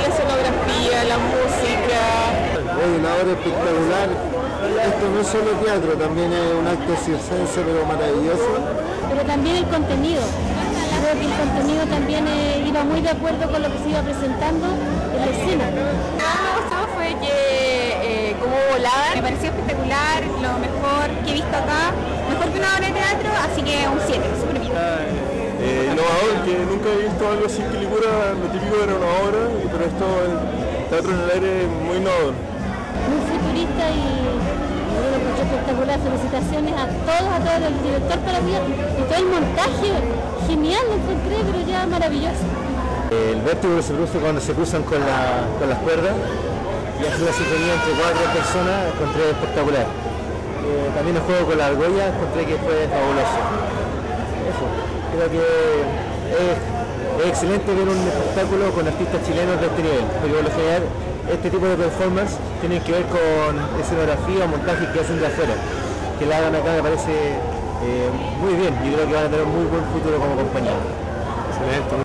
la escenografía, la música. Hoy una obra espectacular. Esto no es solo teatro, también es un acto circense pero maravilloso. Pero también el contenido. Creo que el contenido también eh, iba muy de acuerdo con lo que se iba presentando en la escena. Nada me gustó fue que eh, como volaban, me pareció espectacular, lo mejor que he visto acá, mejor que una obra de teatro, así que un 7, súper bien. Ah, eh, innovador, que nunca he visto algo así que ligura, lo típico era una obra esto, el teatro en el aire, es muy innovador. Muy futurista y encontré espectacular. Felicitaciones a todos, a todos, el director para mí y todo el montaje. Genial, lo encontré, pero ya maravilloso. El vértigo se produce cuando se cruzan con, la- con las cuerdas y hace la sincronía entre cuatro personas, encontré espectacular. Eh, también el juego con la argolla encontré que fue fabuloso. Eso, creo que es, es excelente ver un espectáculo con artistas chilenos de este nivel, porque por lo general este tipo de performance tienen que ver con escenografía o montajes que hacen de afuera. Que la hagan acá me parece eh, muy bien y creo que van a tener un muy buen futuro como compañía. Excelente,